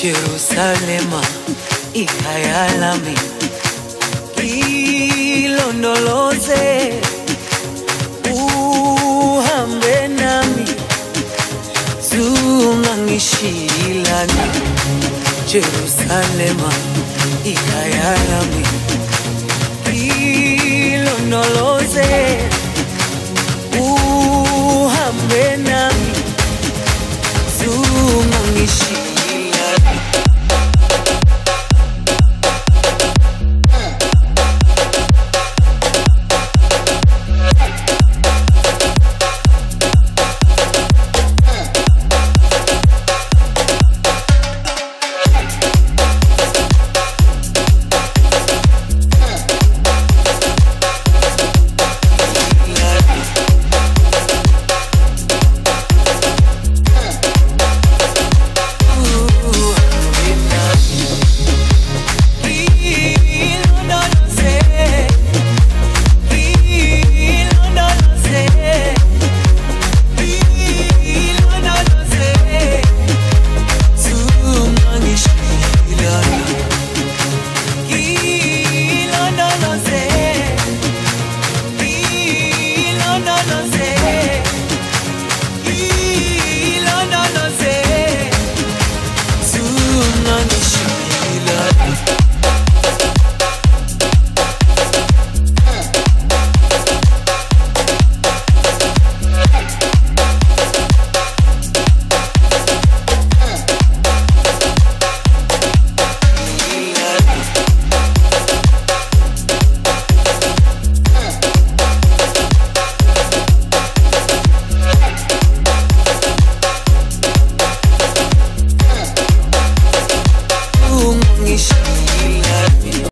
Jerusalema ikayalami ilondoloze uhambe nami zungangishilani Jerusalema ikayalami ilondoloze uhambe nami zungangishilani